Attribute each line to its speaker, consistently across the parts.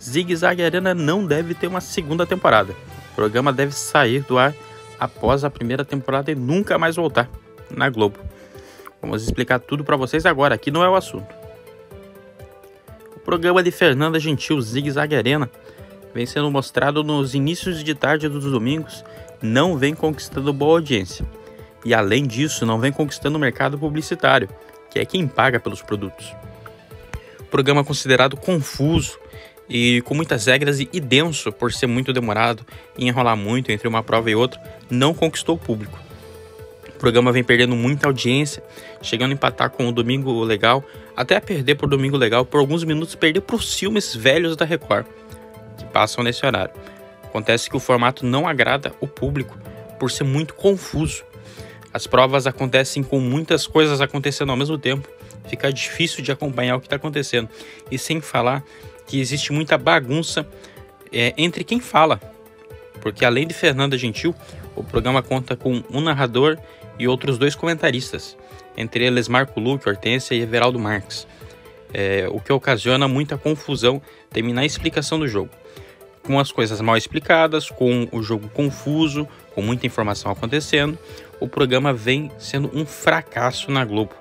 Speaker 1: Zig Zag Arena não deve ter uma segunda temporada. O programa deve sair do ar após a primeira temporada e nunca mais voltar na Globo. Vamos explicar tudo para vocês agora, aqui não é o assunto. O programa de Fernanda Gentil, Zig Zag Arena, vem sendo mostrado nos inícios de tarde dos domingos, não vem conquistando boa audiência. E além disso, não vem conquistando o mercado publicitário, que é quem paga pelos produtos. O programa é considerado confuso e com muitas regras e denso por ser muito demorado e enrolar muito entre uma prova e outra, não conquistou o público. O programa vem perdendo muita audiência, chegando a empatar com o Domingo Legal, até perder por Domingo Legal por alguns minutos, perder para os filmes velhos da Record, que passam nesse horário. Acontece que o formato não agrada o público por ser muito confuso. As provas acontecem com muitas coisas acontecendo ao mesmo tempo, fica difícil de acompanhar o que está acontecendo. E sem falar que existe muita bagunça é, entre quem fala, porque além de Fernanda Gentil, o programa conta com um narrador e outros dois comentaristas, entre eles Marco Luque, Hortência e Everaldo Marques, é, o que ocasiona muita confusão terminar a explicação do jogo. Com as coisas mal explicadas, com o jogo confuso, com muita informação acontecendo, o programa vem sendo um fracasso na Globo.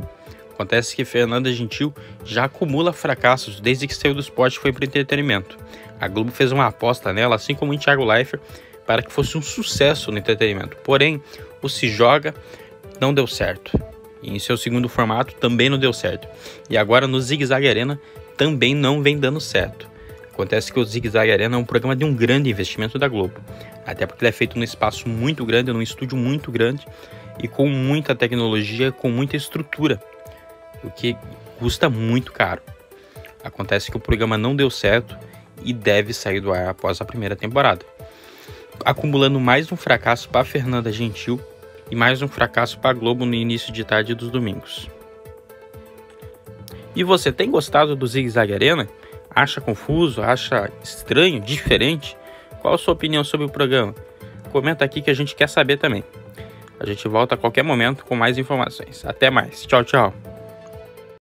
Speaker 1: Acontece que Fernanda Gentil já acumula fracassos desde que saiu do esporte e foi para entretenimento. A Globo fez uma aposta nela, assim como em Thiago Leifert, para que fosse um sucesso no entretenimento. Porém, o Se Joga não deu certo. E em seu segundo formato também não deu certo. E agora no Zig Zag Arena também não vem dando certo. Acontece que o Zig Zag Arena é um programa de um grande investimento da Globo. Até porque ele é feito num espaço muito grande, num estúdio muito grande e com muita tecnologia, com muita estrutura. O que custa muito caro. Acontece que o programa não deu certo e deve sair do ar após a primeira temporada. Acumulando mais um fracasso para Fernanda Gentil e mais um fracasso para Globo no início de tarde dos domingos. E você tem gostado do Zig Zag Arena? Acha confuso? Acha estranho? Diferente? Qual a sua opinião sobre o programa? Comenta aqui que a gente quer saber também. A gente volta a qualquer momento com mais informações. Até mais. Tchau, tchau.